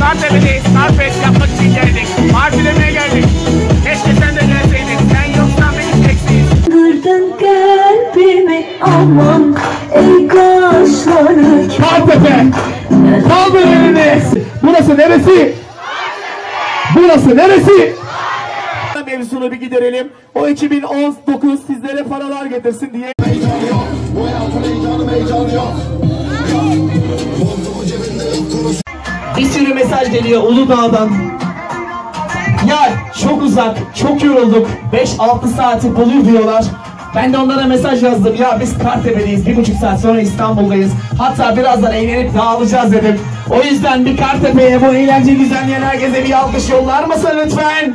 Kartepe'deyiz. Karpet yapmak için geldik. Partilemeye geldik. Keşke sen de gelseydin. Sen yoksan benim eksiğim. Kırdın kalbimi aman ey kaşları Kartepe. Kaldır elini. Burası neresi? Burası neresi? Mevzusunu bir giderelim. O 2019 sizlere paralar getirsin diye. Bir sürü mesaj geliyor Uludağ'dan. Ya çok uzak, çok yorulduk. 5-6 saati buluyor diyorlar. Ben de onlara mesaj yazdım. Ya biz Kartepe'deyiz. Bir buçuk saat sonra İstanbul'dayız. Hatta birazdan eğlenip dağılacağız dedim. O yüzden bir Kartepe'ye bu eğlence düzenleyen herkese bir alkış yollar mısın lütfen?